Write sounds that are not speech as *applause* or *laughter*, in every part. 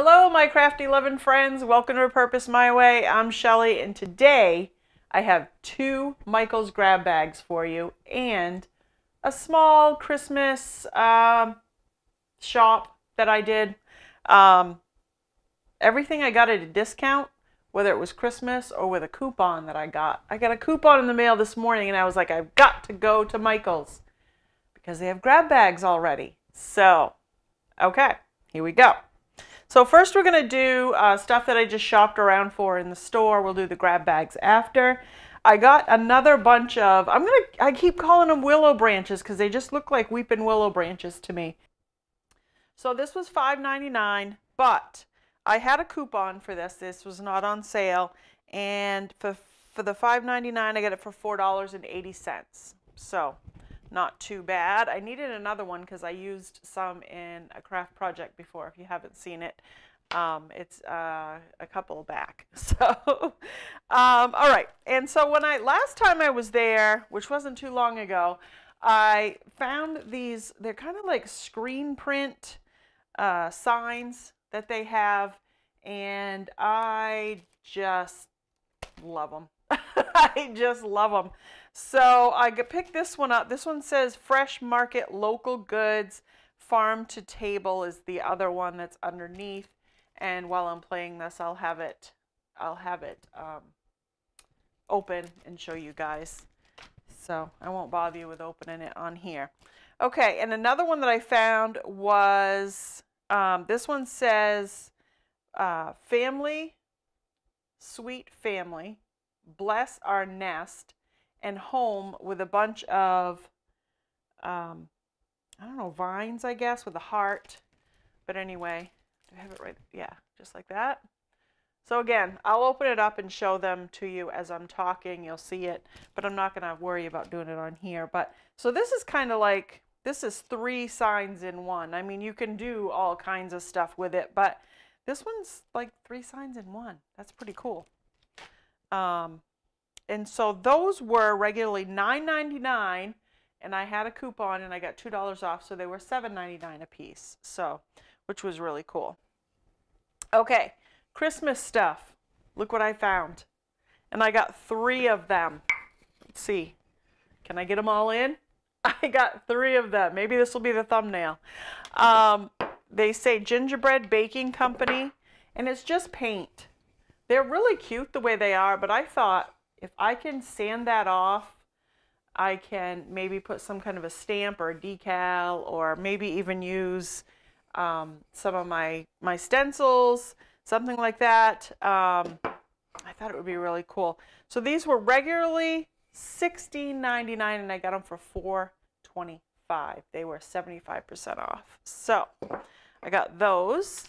Hello, my crafty loving friends. Welcome to Repurposed My Way. I'm Shelly, and today I have two Michaels grab bags for you and a small Christmas um, shop that I did. Um, everything I got at a discount, whether it was Christmas or with a coupon that I got. I got a coupon in the mail this morning, and I was like, I've got to go to Michaels because they have grab bags already. So, okay, here we go. So first we're going to do uh, stuff that I just shopped around for in the store. We'll do the grab bags after. I got another bunch of, I'm going to, I keep calling them willow branches because they just look like weeping willow branches to me. So this was $5.99, but I had a coupon for this. This was not on sale. And for, for the $5.99, I got it for $4.80. So not too bad. I needed another one because I used some in a craft project before. If you haven't seen it, um, it's uh, a couple back. *laughs* So, um, all right. And so when I last time I was there, which wasn't too long ago, I found these. They're kind of like screen print uh, signs that they have, and I just love them. *laughs* I just love them. So I picked this one up. This one says Fresh Market Local Goods Farm to Table is the other one that's underneath. And while I'm playing this, I'll have it, I'll have it um, open and show you guys. So I won't bother you with opening it on here. Okay, and another one that I found was, um, this one says uh, Family, Sweet Family, Bless Our Nest, and home with a bunch of, um, I don't know, vines, I guess, with a heart. But anyway, do I have it right? Yeah, just like that. So again, I'll open it up and show them to you as I'm talking. You'll see it, but I'm not going to worry about doing it on here. But so this is kind of like, this is three signs in one. I mean, you can do all kinds of stuff with it, but this one's like three signs in one. That's pretty cool. Um, and so those were regularly $9.99 and I had a coupon and I got $2 off so they were $7.99 a piece. So, which was really cool. Okay, Christmas stuff. Look what I found. And I got 3 of them. Let's see. Can I get them all in? *laughs* I got 3 of them. Maybe this will be the thumbnail. Um, they say gingerbread baking company and it's just paint. They're really cute the way they are, but I thought if I can sand that off, I can maybe put some kind of a stamp or a decal or maybe even use um, some of my, my stencils, something like that. Um, I thought it would be really cool. So these were regularly $16.99 and I got them for $4.25. They were 75% off. So I got those.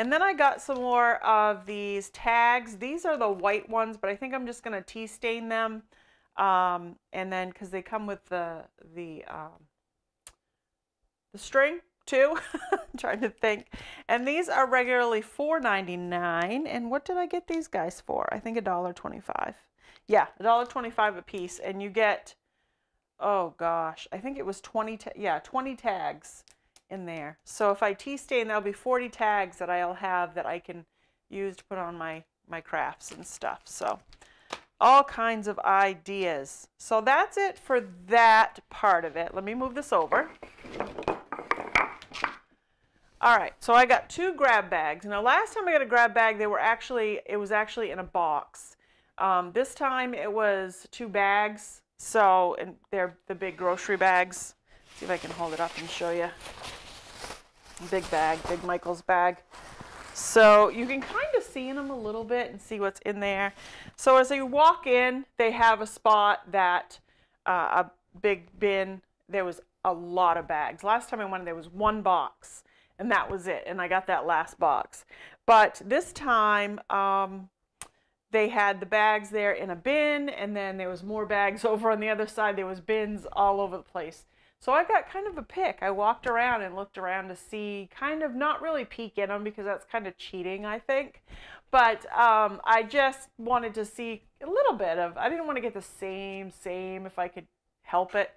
And then I got some more of these tags. These are the white ones, but I think I'm just going to tea stain them. Um, and then because they come with the the um, the string too. *laughs* I'm trying to think. And these are regularly $4.99. And what did I get these guys for? I think $1.25. Yeah, $1.25 a piece. And you get, oh gosh, I think it was 20, yeah, 20 tags in there. So if I tea stain, there'll be 40 tags that I'll have that I can use to put on my, my crafts and stuff. So all kinds of ideas. So that's it for that part of it. Let me move this over. All right, so I got two grab bags. Now last time I got a grab bag, they were actually, it was actually in a box. Um, this time it was two bags. So, and they're the big grocery bags. See if I can hold it up and show you. Big bag, big Michael's bag. So you can kind of see in them a little bit and see what's in there. So as you walk in, they have a spot that uh, a big bin. There was a lot of bags. Last time I went, there was one box, and that was it. And I got that last box. But this time, um, they had the bags there in a bin, and then there was more bags *laughs* over on the other side. There was bins all over the place. So I got kind of a pick. I walked around and looked around to see, kind of not really peek in them because that's kind of cheating, I think. But um, I just wanted to see a little bit of, I didn't want to get the same, same if I could help it.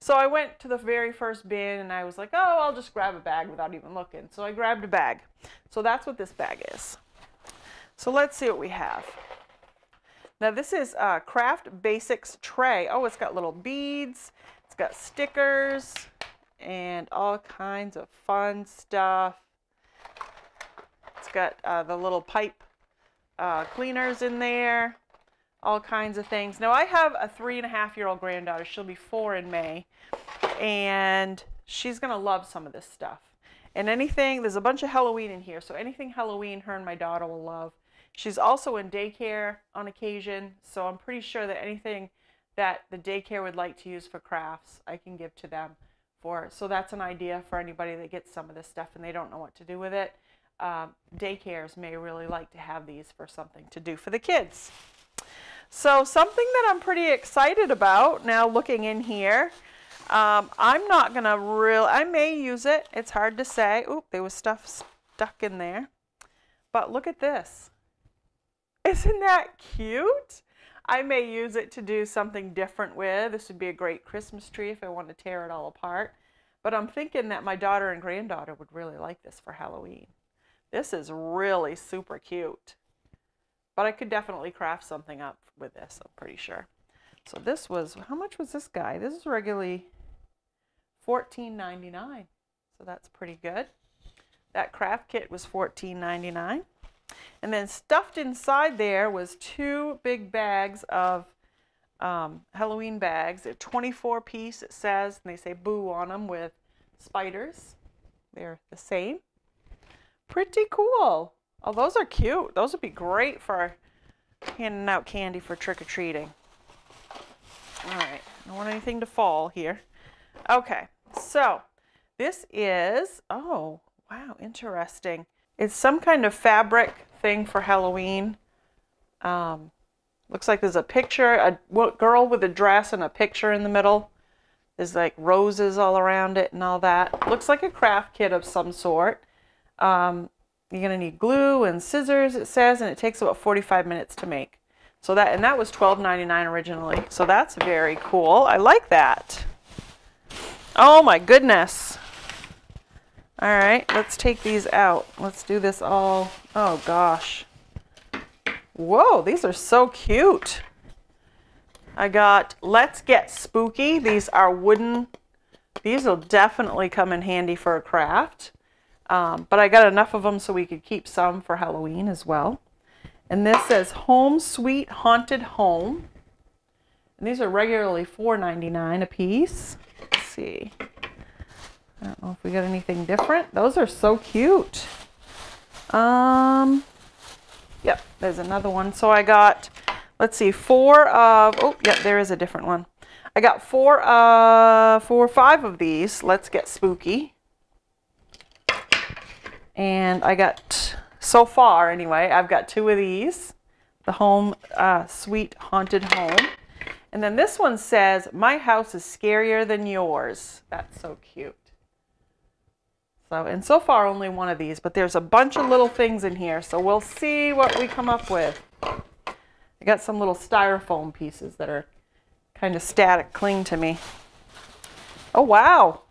So I went to the very first bin and I was like, oh, I'll just grab a bag without even looking. So I grabbed a bag. So that's what this bag is. So let's see what we have. Now this is a Craft Basics tray. Oh, it's got little beads. It's got stickers and all kinds of fun stuff. It's got uh, the little pipe uh, cleaners in there, all kinds of things. Now I have a three and a half year old granddaughter. She'll be four in May, and she's gonna love some of this stuff. And anything, there's a bunch of Halloween in here, so anything Halloween, her and my daughter will love. She's also in daycare on occasion, so I'm pretty sure that anything that the daycare would like to use for crafts, I can give to them for. So that's an idea for anybody that gets some of this stuff and they don't know what to do with it. Um, daycares may really like to have these for something to do for the kids. So something that I'm pretty excited about now looking in here, um, I'm not going to real, I may use it. It's hard to say. Oop, there was stuff stuck in there. But look at this. Isn't that cute? I may use it to do something different with. This would be a great Christmas tree if I want to tear it all apart. But I'm thinking that my daughter and granddaughter would really like this for Halloween. This is really super cute. But I could definitely craft something up with this, I'm pretty sure. So this was, how much was this guy? This is regularly $14.99. So that's pretty good. That craft kit was $14.99. And then stuffed inside there was two big bags of um, Halloween bags. They're 24 piece, it says, and they say boo on them with spiders. They're the same. Pretty cool. Oh, those are cute. Those would be great for handing out candy for trick-or-treating. All right, I don't want anything to fall here. Okay, so this is, oh, wow, interesting. It's some kind of fabric thing for Halloween. Um, looks like there's a picture, a girl with a dress and a picture in the middle. There's like roses all around it and all that. Looks like a craft kit of some sort. Um, you're gonna need glue and scissors, it says, and it takes about 45 minutes to make. So that, and that was $12.99 originally. So that's very cool. I like that. Oh my goodness. All right, let's take these out. Let's do this all. Oh gosh. Whoa, these are so cute. I got Let's Get Spooky. These are wooden. These will definitely come in handy for a craft. Um, but I got enough of them so we could keep some for Halloween as well. And this says Home Sweet Haunted Home. And these are regularly $4.99 a piece. Let's see. I don't know if we got anything different. Those are so cute. Um, yep, there's another one. So I got, let's see, four of, oh, yep, there is a different one. I got four, uh, four, or five of these. Let's get spooky. And I got, so far anyway, I've got two of these. The Home uh, Sweet Haunted Home. And then this one says, My house is scarier than yours. That's so cute. So, and so far only one of these, but there's a bunch of little things in here. So we'll see what we come up with. I got some little styrofoam pieces that are kind of static cling to me. Oh, wow.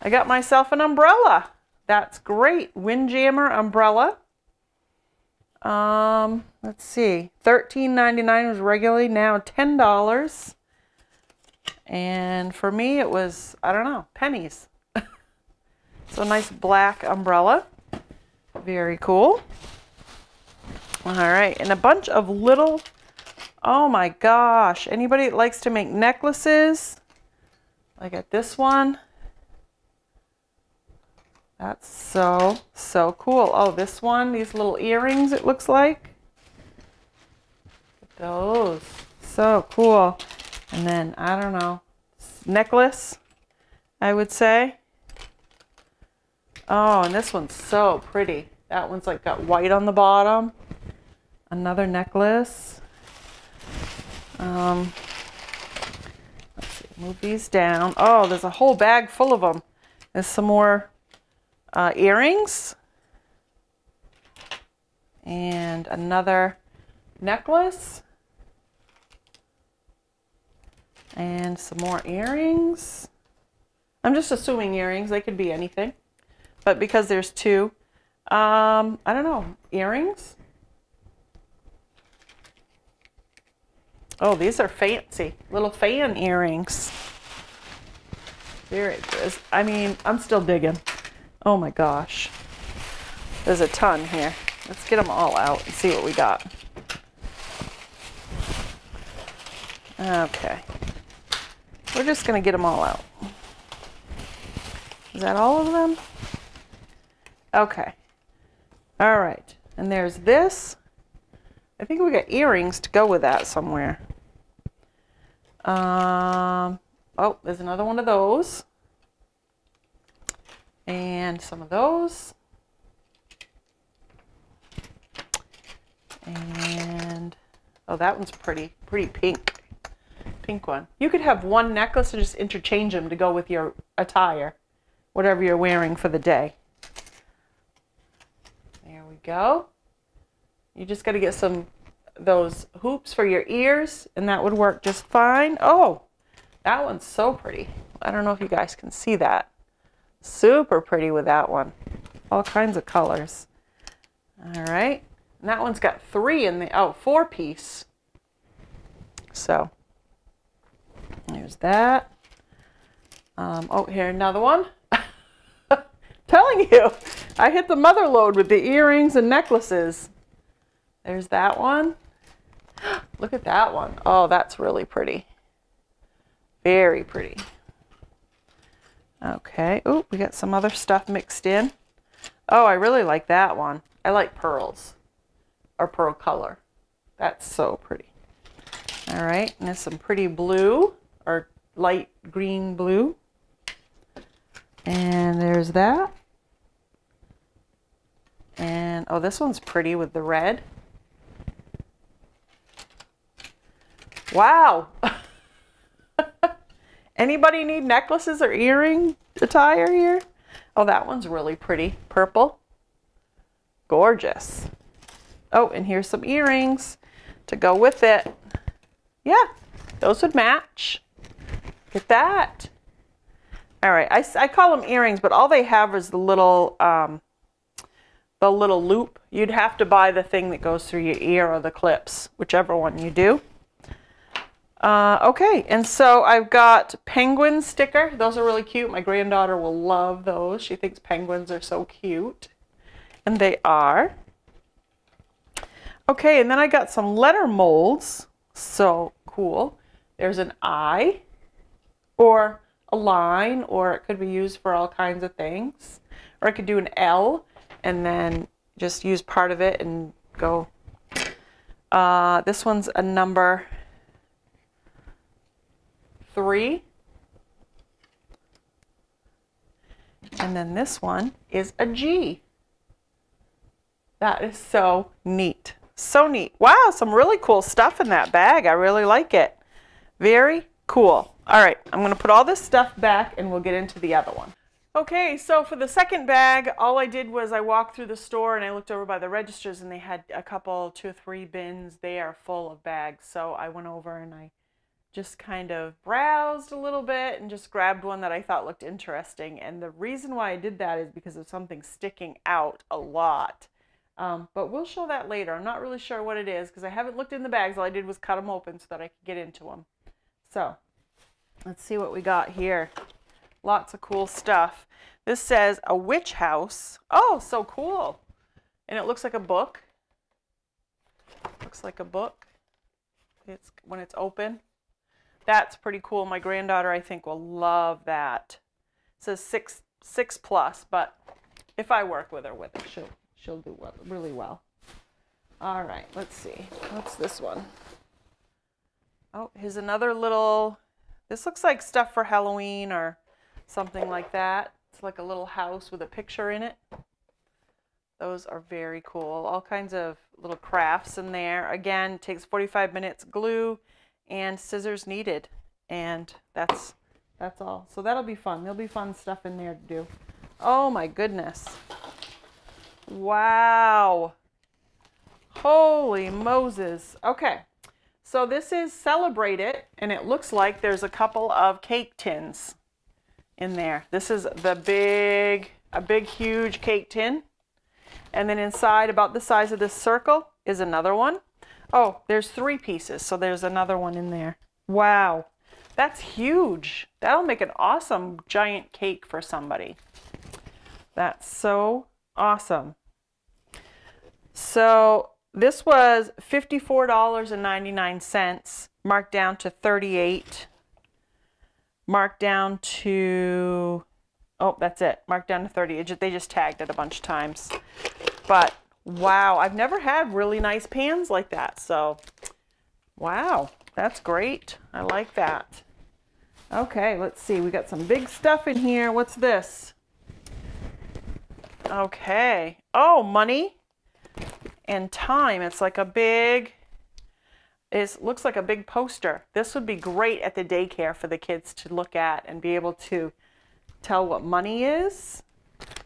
I got myself an umbrella. That's great. Windjammer umbrella. Um, let's see. $13.99 was regularly now $10. And for me, it was, I don't know, pennies. So nice black umbrella. Very cool. All right, and a bunch of little, oh my gosh. Anybody that likes to make necklaces? I got this one. That's so, so cool. Oh, this one, these little earrings it looks like. Those, so cool. And then, I don't know, necklace, I would say. Oh, and this one's so pretty. That one's like got white on the bottom. Another necklace. Um, let's see, move these down. Oh, there's a whole bag full of them. There's some more uh, earrings. And another necklace. And some more earrings. I'm just assuming earrings. They could be anything. But because there's two, um, I don't know, earrings? Oh, these are fancy. Little fan earrings. There it is. I mean, I'm still digging. Oh my gosh. There's a ton here. Let's get them all out and see what we got. Okay. We're just going to get them all out. Is that all of them? Okay. All right. And there's this. I think we got earrings to go with that somewhere. Um, oh, there's another one of those. And some of those. And, oh, that one's pretty, pretty pink. Pink one. You could have one necklace and just interchange them to go with your attire, whatever you're wearing for the day. Go. You just got to get some those hoops for your ears and that would work just fine. Oh, that one's so pretty. I don't know if you guys can see that. Super pretty with that one. All kinds of colors. All right. And that one's got three in the, oh, four piece. So there's that. Um, oh, here another one. *laughs* Telling you, I hit the mother load with the earrings and necklaces. There's that one. *gasps* Look at that one. Oh, that's really pretty. Very pretty. Okay. Oh, we got some other stuff mixed in. Oh, I really like that one. I like pearls or pearl color. That's so pretty. All right, and there's some pretty blue or light green blue. And there's that. And, oh, this one's pretty with the red. Wow. *laughs* Anybody need necklaces or earring attire here? Oh, that one's really pretty. Purple. Gorgeous. Oh, and here's some earrings to go with it. Yeah, those would match. Get that. All right, I, I call them earrings, but all they have is the little, um, the little loop. You'd have to buy the thing that goes through your ear or the clips, whichever one you do. Uh, okay, and so I've got penguin sticker. Those are really cute. My granddaughter will love those. She thinks penguins are so cute. And they are. Okay, and then I got some letter molds. So cool. There's an I or a line, or it could be used for all kinds of things. Or I could do an L and then just use part of it and go. Uh, this one's a number three. And then this one is a G. That is so neat. So neat. Wow, some really cool stuff in that bag. I really like it. Very cool. All right, I'm going to put all this stuff back and we'll get into the other one. Okay, so for the second bag, all I did was I walked through the store and I looked over by the registers and they had a couple, two or three bins there full of bags. So I went over and I just kind of browsed a little bit and just grabbed one that I thought looked interesting. And the reason why I did that is because of something sticking out a lot. Um, but we'll show that later. I'm not really sure what it is because I haven't looked in the bags. All I did was cut them open so that I could get into them. So let's see what we got here. Lots of cool stuff. This says a witch house. Oh, so cool. And it looks like a book. Looks like a book. It's when it's open. That's pretty cool. My granddaughter, I think, will love that. It says six six plus, but if I work with her with it, she'll she'll do well, really well. All right, let's see. What's this one? Oh, here's another little. This looks like stuff for Halloween or something like that. It's like a little house with a picture in it. Those are very cool. All kinds of little crafts in there. Again, takes 45 minutes glue and scissors needed. And that's that's all. So that'll be fun. There'll be fun stuff in there to do. Oh my goodness. Wow. Holy Moses. Okay. So this is Celebrate It, and it looks like there's a couple of cake tins in there. This is the big, a big, huge cake tin. And then inside, about the size of this circle, is another one. Oh, there's three pieces, so there's another one in there. Wow, that's huge. That'll make an awesome giant cake for somebody. That's so awesome. So this was $54.99, marked down to 38 marked down to, oh, that's it, marked down to 30. They just tagged it a bunch of times. But wow, I've never had really nice pans like that. So wow, that's great. I like that. Okay, let's see. We got some big stuff in here. What's this? Okay. Oh, money and time. It's like a big, it looks like a big poster. This would be great at the daycare for the kids to look at and be able to tell what money is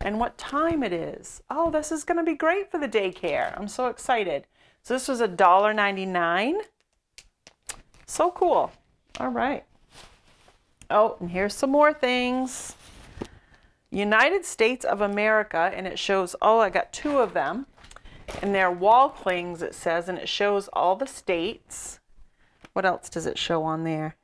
and what time it is. Oh, this is going to be great for the daycare. I'm so excited. So this was a $1.99. So cool. All right. Oh, and here's some more things. United States of America, and it shows, oh, I got two of them. And they're wall clings, it says, and it shows all the states. What else does it show on there?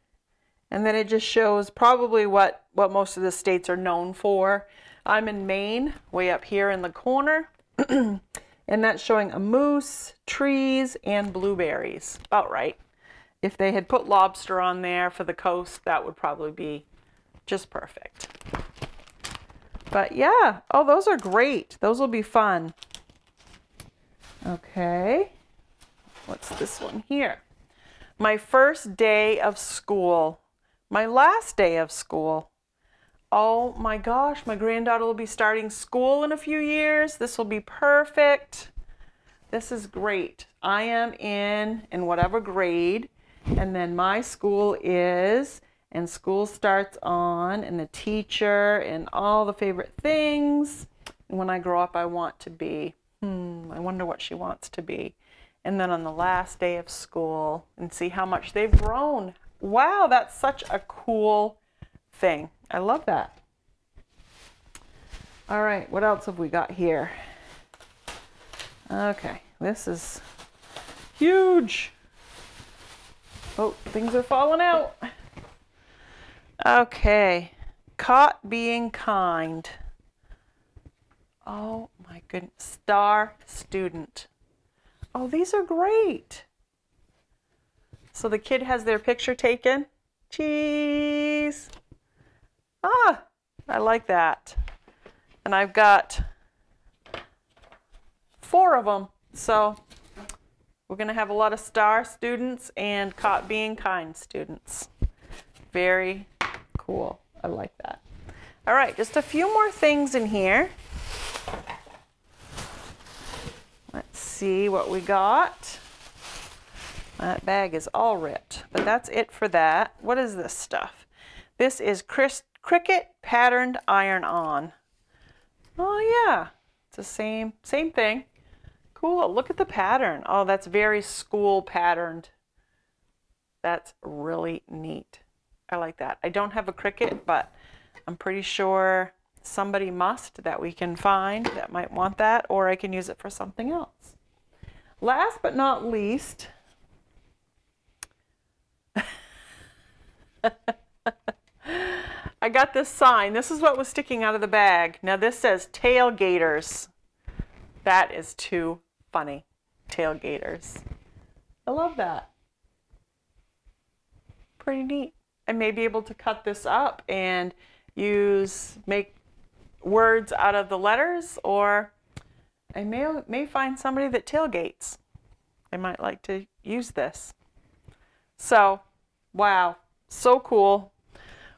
And then it just shows probably what, what most of the states are known for. I'm in Maine, way up here in the corner. *clears throat* and that's showing a moose, trees, and blueberries. About right. If they had put lobster on there for the coast, that would probably be just perfect. But yeah, oh, those are great. Those will be fun. Okay, what's this one here? My first day of school, my last day of school. Oh my gosh, my granddaughter will be starting school in a few years. This will be perfect. This is great. I am in in whatever grade, and then my school is, and school starts on, and the teacher, and all the favorite things. And when I grow up, I want to be hmm, I wonder what she wants to be. And then on the last day of school and see how much they've grown. Wow, that's such a cool thing. I love that. All right, what else have we got here? Okay, this is huge. Oh, things are falling out. Okay, caught being kind. Oh my goodness. Star student. Oh, these are great. So the kid has their picture taken. Cheese. Ah, I like that. And I've got four of them. So we're going to have a lot of star students and caught being kind students. Very cool. I like that. All right, just a few more things in here. Let's see what we got. That bag is all ripped, but that's it for that. What is this stuff? This is Chris, Cricut Patterned Iron-On. Oh yeah, it's the same, same thing. Cool, look at the pattern. Oh, that's very school patterned. That's really neat. I like that. I don't have a Cricut, but I'm pretty sure somebody must that we can find that might want that, or I can use it for something else. Last but not least, *laughs* I got this sign. This is what was sticking out of the bag. Now this says tailgaters. That is too funny. Tailgaters. I love that. Pretty neat. I may be able to cut this up and use, make words out of the letters, or I may, may find somebody that tailgates. They might like to use this. So, wow, so cool.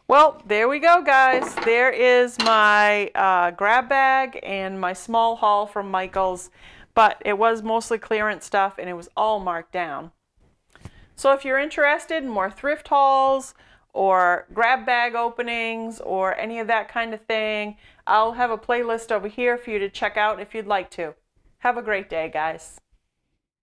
Well, there we go, guys. There is my uh, grab bag and my small haul from Michaels, but it was mostly clearance stuff and it was all marked down. So if you're interested in more thrift hauls, or grab bag openings or any of that kind of thing. I'll have a playlist over here for you to check out if you'd like to. Have a great day, guys.